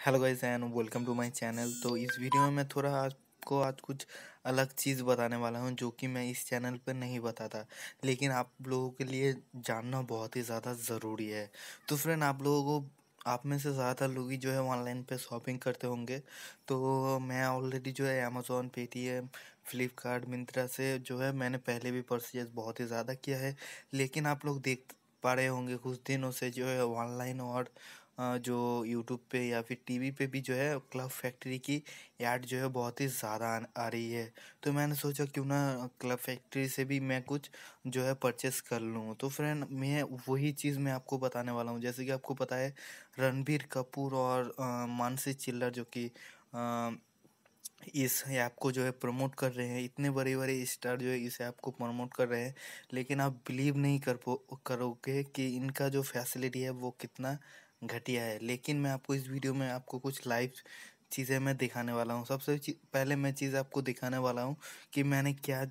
Hello guys and welcome to my channel तो इस video में मैं थोड़ा आपको आज कुछ अलग चीज़ बताने वाला हूँ जो कि मैं इस चैनल पर नहीं बताता। लेकिन आप लोगों के लिए जानना बहुत ही ज़्यादा ज़रूरी है। तो फ्रेंड आप लोगों को, आप में से ज़्यादातर लोग ही जो है ऑनलाइन पे शॉपिंग करते होंगे। तो मैं ऑलरेडी जो है अमेज़ोन पेटीएम फ्लिपकार्ट मिंत्रा से जो है मैंने पहले भी परचेज बहुत ही ज़्यादा किया है। लेकिन आप लोग देख पा रहे होंगे कुछ दिनों से जो है ऑनलाइन और जो यूट्यूब पे या फिर टीवी पे भी जो है क्लब फैक्ट्री की ऐड जो है बहुत ही ज़्यादा आ रही है। तो मैंने सोचा क्यों ना क्लब फैक्ट्री से भी मैं कुछ जो है परचेस कर लूँ। तो फ्रेंड मैं वही चीज़ मैं आपको बताने वाला हूँ। जैसे कि आपको पता है, रणबीर कपूर और मानसी चिल्लर जो कि इस ऐप को जो है प्रमोट कर रहे हैं। इतने बड़े बड़े स्टार जो है इस ऐप को प्रमोट कर रहे हैं। लेकिन आप बिलीव नहीं कर पो, करोगे कि इनका जो फैसिलिटी है वो कितना घटिया है। लेकिन मैं आपको इस वीडियो में आपको कुछ लाइव चीज़ें मैं दिखाने वाला हूँ। सबसे पहले मैं चीज़ आपको दिखाने वाला हूँ कि मैंने क्या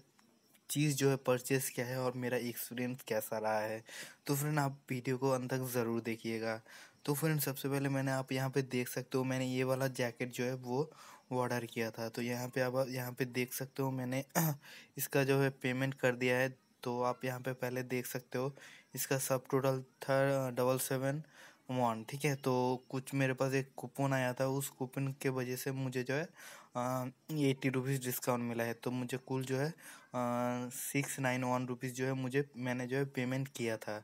चीज़ जो है परचेस किया है और मेरा एक्सपीरियंस कैसा रहा है। तो फ्रेंड आप वीडियो को अंत तक ज़रूर देखिएगा। तो फ्रेंड सबसे पहले मैंने आप यहाँ पे देख सकते हो, मैंने ये वाला जैकेट जो है वो ऑर्डर किया था। तो यहाँ पे आप, यहाँ पे देख सकते हो मैंने इसका जो है पेमेंट कर दिया है। तो आप यहाँ पे पहले देख सकते हो, इसका सब टोटल था डबल सेवन वन, ठीक है? तो कुछ मेरे पास एक कूपन आया था, उस कूपन के वजह से मुझे जो है एट्टी रुपीज़ डिस्काउंट मिला है। तो मुझे कुल जो है सिक्स नाइन वन रुपीज़ जो है मुझे, मैंने जो है पेमेंट किया था।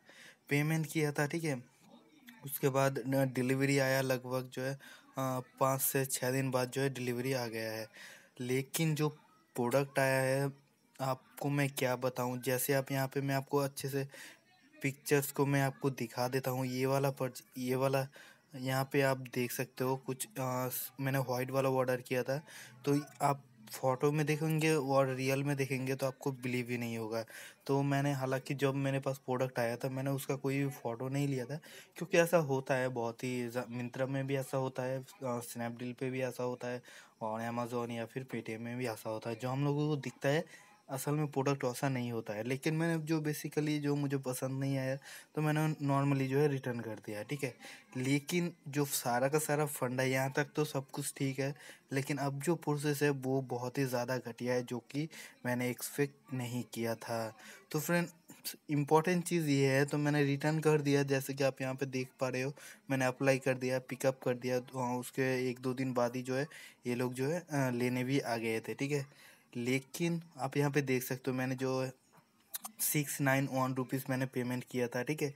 पेमेंट किया था, ठीक है? उसके बाद डिलीवरी आया लगभग जो है पाँच से छः दिन बाद जो है डिलीवरी आ गया है। लेकिन जो प्रोडक्ट आया है, आपको मैं क्या बताऊँ? जैसे आप यहाँ पे, मैं आपको अच्छे से पिक्चर्स को मैं आपको दिखा देता हूँ। ये वाला पर ये वाला यहाँ पे आप देख सकते हो कुछ आ, मैंने वाइट वाला ऑर्डर किया था। तो आप फ़ोटो में देखेंगे और रियल में देखेंगे तो आपको बिलीव ही नहीं होगा। तो मैंने हालाँकि जब मेरे पास प्रोडक्ट आया था मैंने उसका कोई भी फ़ोटो नहीं लिया था क्योंकि ऐसा होता है बहुत ही मिंत्रा में भी ऐसा होता है स्नैपडील पे भी ऐसा होता है और अमेज़ोन या फिर पेटीएम में भी ऐसा होता है। जो हम लोगों को दिखता है असल में प्रोडक्ट वैसा नहीं होता है। लेकिन मैंने जो बेसिकली जो मुझे पसंद नहीं आया तो मैंने नॉर्मली जो है रिटर्न कर दिया, ठीक है? लेकिन जो सारा का सारा फंड है, यहाँ तक तो सब कुछ ठीक है, लेकिन अब जो प्रोसेस है, वो बहुत ही ज़्यादा घटिया है, जो कि मैंने एक्सपेक्ट नहीं किया था। तो फ्रेंड इंपॉर्टेंट चीज़ ये है तो मैंने रिटर्न कर दिया, जैसे कि आप यहाँ पे देख पा रहे हो, मैंने अप्लाई कर दिया पिकअप कर दिया तो उसके एक दो दिन बाद ही जो है, ये लोग जो है लेने भी आ गए थे, ठीक है? लेकिन आप यहाँ पे देख सकते हो, मैंने जो सिक्स नाइन वन रुपीज़ मैंने पेमेंट किया था, ठीक है?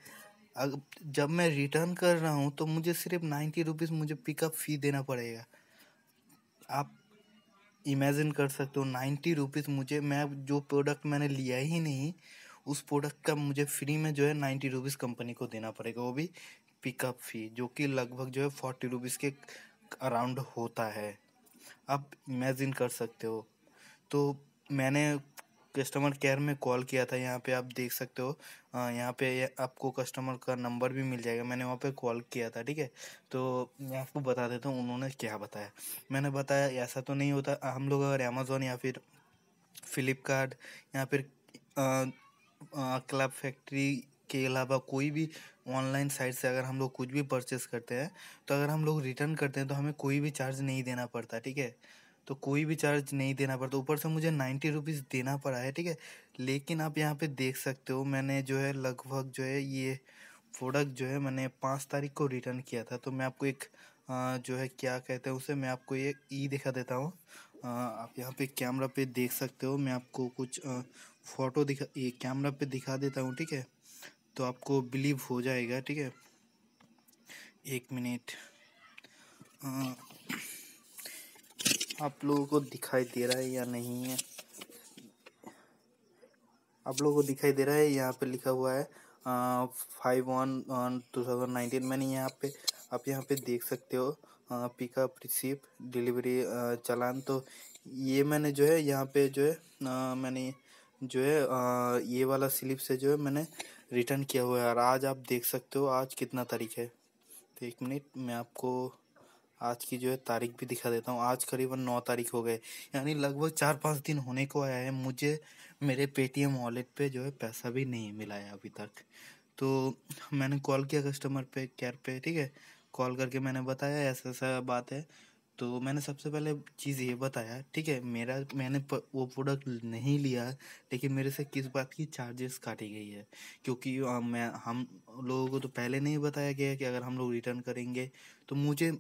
अब जब मैं रिटर्न कर रहा हूँ तो मुझे सिर्फ़ नाइन्टी रुपीज़ मुझे पिकअप फ़ी देना पड़ेगा। आप इमेजिन कर सकते हो नाइन्टी रुपीज़ मुझे, मैं जो प्रोडक्ट मैंने लिया ही नहीं, उस प्रोडक्ट का मुझे फ्री में जो है नाइन्टी रुपीज़ कंपनी को देना पड़ेगा, वो भी पिकअप फ़ी जो कि लगभग जो है फोर्टी रुपीज़ के अराउंड होता है। आप इमेजिन कर सकते हो। तो मैंने कस्टमर केयर में कॉल किया था, यहाँ पे आप देख सकते हो। यहाँ पे आपको कस्टमर का नंबर भी मिल जाएगा। मैंने वहाँ पे कॉल किया था, ठीक है? तो मैं आपको बता देता हूँ, उन्होंने क्या बताया। मैंने बताया, ऐसा तो नहीं होता। हम लोग अगर अमेज़ोन या फिर फ्लिपकार्ट या फिर क्लब फैक्ट्री के अलावा कोई भी ऑनलाइन साइट से अगर हम लोग कुछ भी परचेस करते हैं तो अगर हम लोग रिटर्न करते हैं तो हमें कोई भी चार्ज नहीं देना पड़ता, ठीक है? तो कोई भी चार्ज नहीं देना पड़ता। ऊपर से मुझे नाइन्टी रुपीज़ देना पड़ा है, ठीक है? लेकिन आप यहाँ पे देख सकते हो, मैंने जो है लगभग जो है ये प्रोडक्ट जो है मैंने पाँच तारीख को रिटर्न किया था। तो मैं आपको एक जो है क्या कहते हैं उसे, मैं आपको ये ई दिखा देता हूँ। आप यहाँ पे कैमरा पे देख सकते हो, मैं आपको कुछ फ़ोटो दिखा, ये कैमरा पे दिखा देता हूँ, ठीक है? तो आपको बिलीव हो जाएगा, ठीक है? एक मिनट आप लोगों को दिखाई दे रहा है या नहीं है? आप लोगों को दिखाई दे रहा है? यहाँ पे लिखा हुआ है five one two thousand nineteen मैंने यहाँ पे आप यहाँ पे देख सकते हो पिकअप रिसीव डिलीवरी चलान। तो ये मैंने जो है यहाँ पे जो है आ, मैंने जो है आ, ये वाला स्लिप से जो है मैंने रिटर्न किया हुआ है। और आज आप देख सकते हो आज कितना तारीख है? तो एक मिनट मैं आपको आज की जो है तारीख भी दिखा देता हूँ। आज करीबन नौ तारीख हो गए। यानी लगभग चार पाँच दिन होने को आया है। मुझे मेरे पेटीएम वॉलेट पे जो है पैसा भी नहीं मिला है अभी तक। तो मैंने कॉल किया कस्टमर पे केयर पे ठीक है? कॉल करके मैंने बताया ऐसा ऐसा बात है। तो मैंने सबसे पहले चीज़ ये बताया ठीक है? मेरा मैंने प, वो प्रोडक्ट नहीं लिया लेकिन मेरे से किस बात की चार्जेस काटी गई है? क्योंकि आ, मैं हम लोगों को तो पहले नहीं बताया गया कि अगर हम लोग रिटर्न करेंगे तो मुझे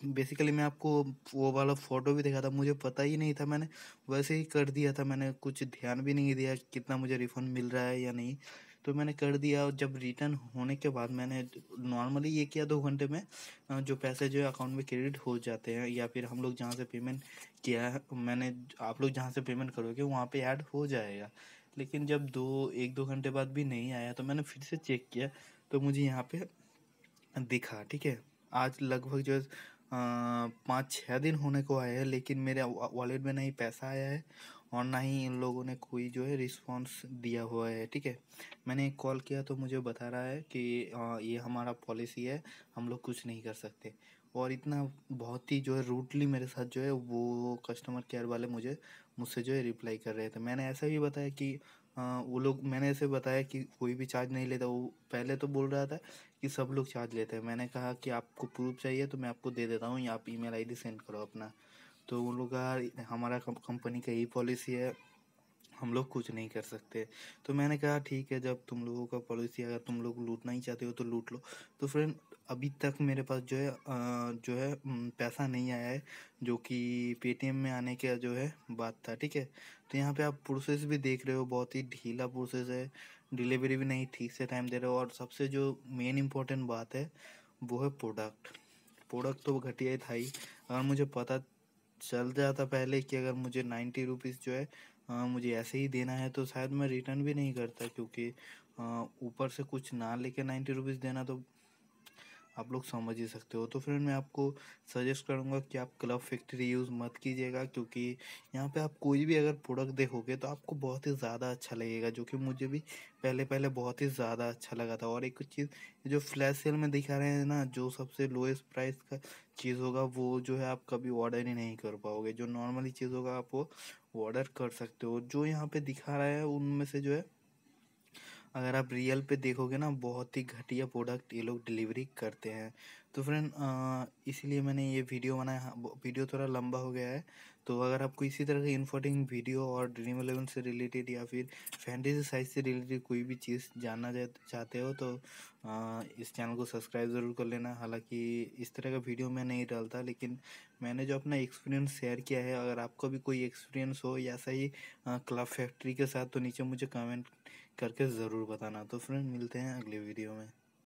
बेसिकली मैं आपको वो वाला फ़ोटो भी देखा था, मुझे पता ही नहीं था मैंने, वैसे ही कर दिया था मैंने, कुछ ध्यान भी नहीं दिया कितना मुझे रिफ़ंड मिल रहा है या नहीं। तो मैंने कर दिया और जब रिटर्न होने के बाद मैंने नॉर्मली ये किया दो घंटे में जो पैसे जो अकाउंट में क्रेडिट हो जाते हैं या फिर हम लोग जहाँ से पेमेंट किया है, मैंने आप लोग जहाँ से पेमेंट करोगे वहाँ पे ऐड हो जाएगा। लेकिन जब दो, एक दो घंटे बाद भी नहीं आया तो मैंने फिर से चेक किया तो मुझे यहाँ पे दिखा, ठीक है? आज लगभग जो है पाँच छः दिन होने को आया है लेकिन मेरे वॉलेट में नहीं पैसा आया है और ना ही इन लोगों ने कोई जो है रिस्पॉन्स दिया हुआ है ठीक है? मैंने कॉल किया तो मुझे बता रहा है कि ये हमारा पॉलिसी है हम लोग कुछ नहीं कर सकते। और इतना बहुत ही जो है रूटली मेरे साथ जो है वो कस्टमर केयर वाले मुझे मुझसे जो है रिप्लाई कर रहे थे। मैंने ऐसा भी बताया कि आ, वो लोग मैंने ऐसे बताया कि कोई भी चार्ज नहीं लेता वो पहले तो बोल रहा था कि सब लोग चार्ज लेते हैं। मैंने कहा कि आपको प्रूफ चाहिए तो मैं आपको दे देता हूँ, या आप ईमेल आईडी सेंड करो अपना। तो उन लोग का हमारा कंपनी का यही पॉलिसी है, हम लोग कुछ नहीं कर सकते। तो मैंने कहा, ठीक है, जब तुम लोगों का पॉलिसी, अगर तुम लोग लूटना ही चाहते हो तो लूट लो। तो फ्रेंड, अभी तक मेरे पास जो है जो है पैसा नहीं आया है, जो कि पेटीएम में आने का जो है बात था, ठीक है? तो यहाँ पे आप प्रोसेस भी देख रहे हो, बहुत ही ढीला प्रोसेस है। डिलीवरी भी नहीं ठीक से टाइम दे रहे हो और सबसे जो मेन इम्पोर्टेंट बात है वो है प्रोडक्ट। प्रोडक्ट तो घटिया ही था ही। अगर मुझे पता चल जाता पहले कि अगर मुझे नाइन्टी रुपीज़ जो है आ, मुझे ऐसे ही देना है तो शायद मैं रिटर्न भी नहीं करता क्योंकि ऊपर से कुछ ना लेके नाइन्टी रुपीज़ देना तो आप लोग समझ ही सकते हो। तो फ्रेंड मैं आपको सजेस्ट करूँगा कि आप क्लब फैक्ट्री यूज़ मत कीजिएगा, क्योंकि यहाँ पे आप कोई भी अगर प्रोडक्ट देखोगे तो आपको बहुत ही ज़्यादा अच्छा लगेगा, जो कि मुझे भी पहले पहले बहुत ही ज़्यादा अच्छा लगा था। और एक चीज़, जो फ्लैश सेल में दिखा रहे हैं ना, जो सबसे लोएस्ट प्राइस का चीज़ होगा, वो जो है आप कभी ऑर्डर ही नहीं कर पाओगे। जो नॉर्मली चीज़ होगा, आप वो ऑर्डर कर सकते हो। जो यहाँ पे दिखा रहा है, उनमें से जो है अगर आप रियल पे देखोगे ना बहुत ही घटिया प्रोडक्ट ये लोग डिलीवरी करते हैं। तो फ्रेंड इसीलिए मैंने ये वीडियो बनाया वीडियो थोड़ा लंबा हो गया है। तो अगर आपको इसी तरह की इन्फोर्टिंग वीडियो और ड्रीम इलेवन से रिलेटेड या फिर फैंटेसी साइज़ से रिलेटेड कोई भी चीज़ जानना चाहते हो तो आ, इस चैनल को सब्सक्राइब ज़रूर कर लेना। हालाँकि इस तरह का वीडियो मैं नहीं डालता लेकिन मैंने जो अपना एक्सपीरियंस शेयर किया है अगर आपको भी कोई एक्सपीरियंस हो या सही क्लब फैक्ट्री के साथ तो नीचे मुझे कमेंट करके ज़रूर बताना। तो फ्रेंड मिलते हैं अगले वीडियो में।